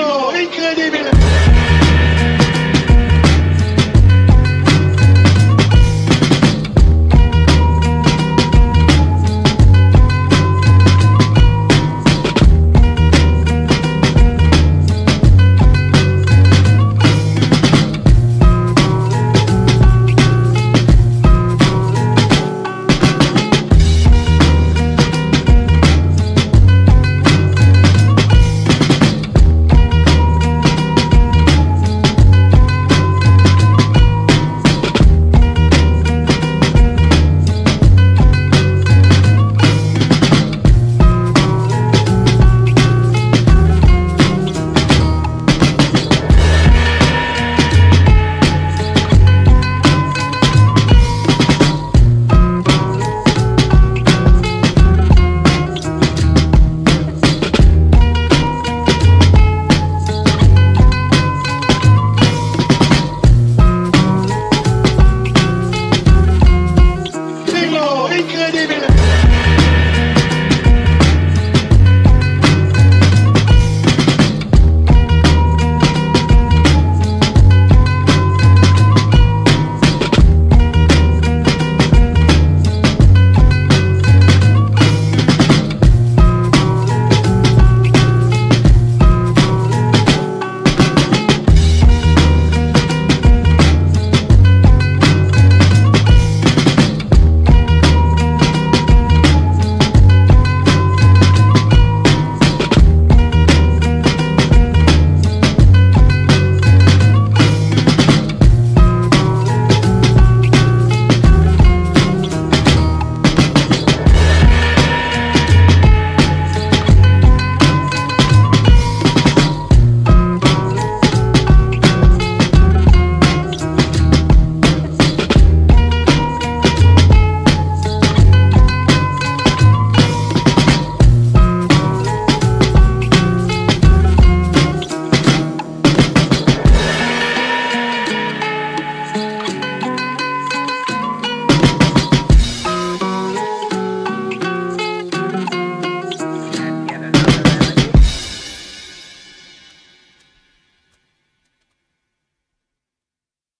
Incredible. he couldn't even. Good evening.